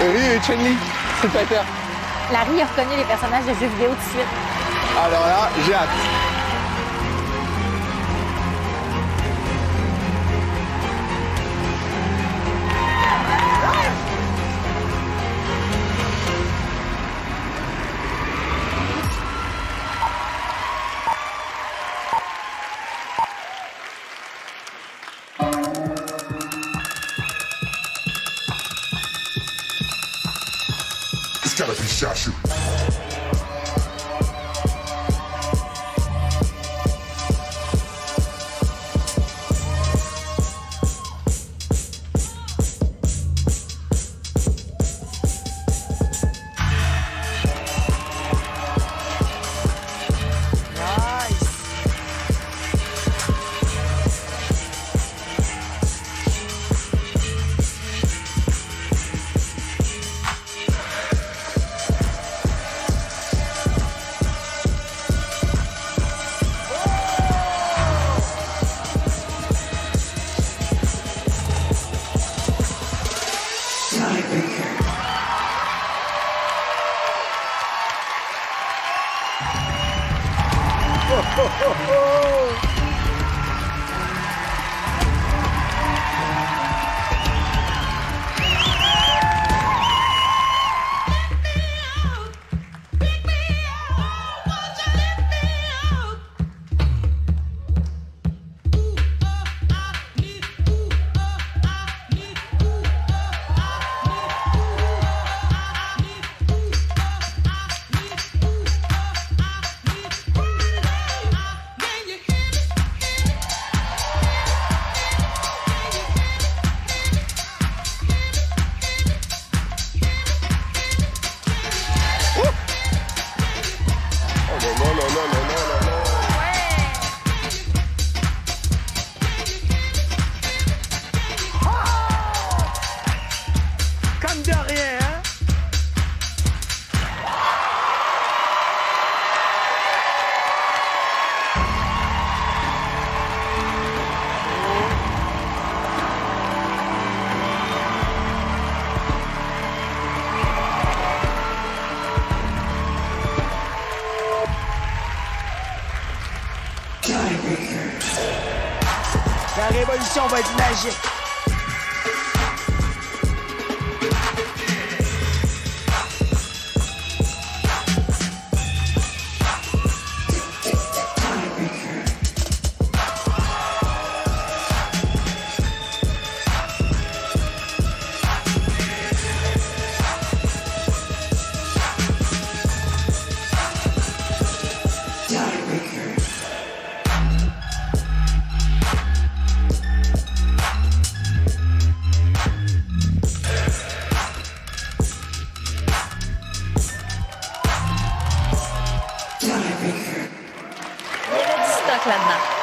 Et Chun-Li, Street Fighter. Larry a reconnu les personnages de jeux vidéo tout de suite. Alors là, j'ai hâte. skeleton shot you. Oh, ho, ho, révolution va être magique. Club は